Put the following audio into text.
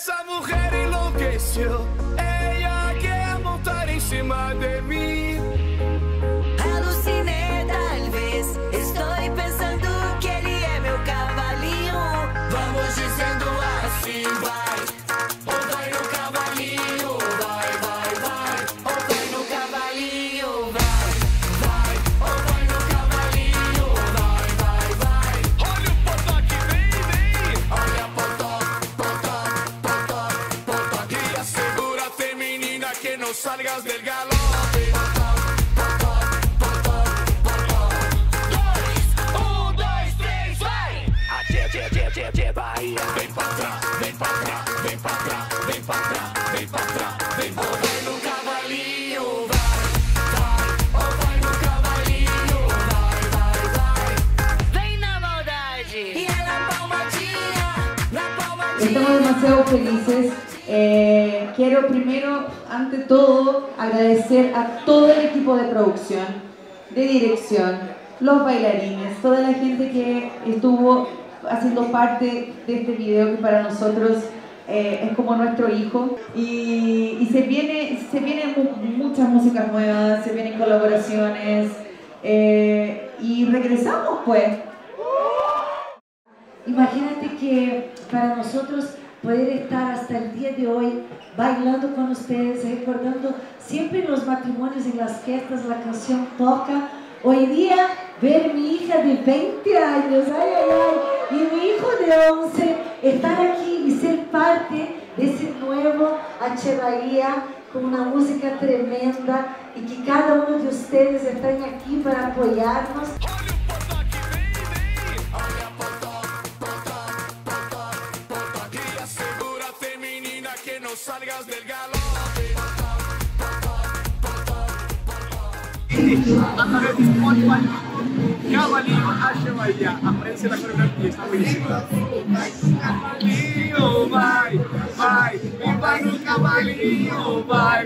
Essa mulher enlouqueceu. Ella quer montar em cima de no salgas del galope. Um, dois, três, vai! Atê. Vem pra trás, vem pra trás, vem pra trás, vem pra trás, vem pra vem pra trás. Vem no cavalinho, vai. Entonces, demasiado felices Eh, quiero primero, ante todo, agradecer a todo el equipo de producción, de dirección, los bailarines, toda la gente que estuvo haciendo parte de este video que para nosotros eh, es como nuestro hijo. Y, y se, viene, se vienen mu- muchas músicas nuevas, se vienen colaboraciones eh, y regresamos pues. Imagínate que para nosotros poder estar hasta el día de hoy bailando con ustedes, recordando siempre en los matrimonios, en las fiestas, la canción toca. Hoy día ver mi hija de 20 años, ay, ay, ay, y mi hijo de 11, estar aquí y ser parte de ese nuevo. Bahía con una música tremenda y que cada uno de ustedes estén aquí para apoyarnos. Salgas del galope. Cavalinho Acha Bahia. Aprende la coreografía, está buenísima. Cavalinho, vai, vai, e vai no cavalinho, vai.